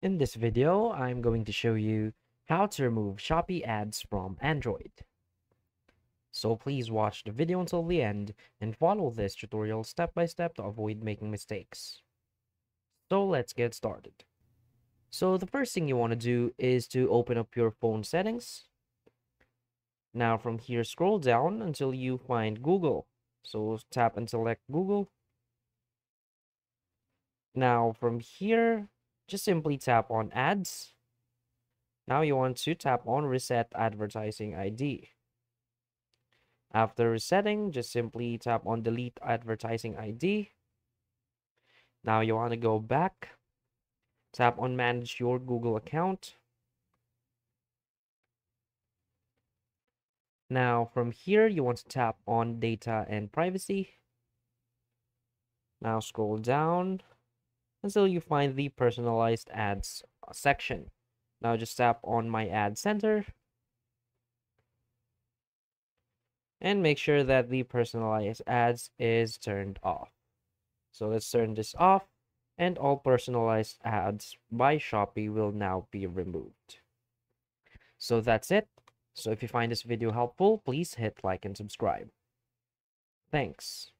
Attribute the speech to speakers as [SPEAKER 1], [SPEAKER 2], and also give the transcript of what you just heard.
[SPEAKER 1] In this video, I'm going to show you how to remove Shopee ads from Android. So please watch the video until the end and follow this tutorial step by step to avoid making mistakes. So let's get started. So the first thing you want to do is to open up your phone settings. Now from here, scroll down until you find Google. So tap and select Google. Now from here, just simply tap on ads. Now you want to tap on reset advertising ID. After resetting, just simply tap on delete advertising ID. Now you want to go back, tap on manage your Google account. Now from here, you want to tap on data and privacy. Now scroll down until you find the personalized ads section. Now just tap on my ad center and make sure that the personalized ads is turned off. So let's turn this off and all personalized ads by Shopee will now be removed. So that's it. So if you find this video helpful, please hit like and subscribe. Thanks.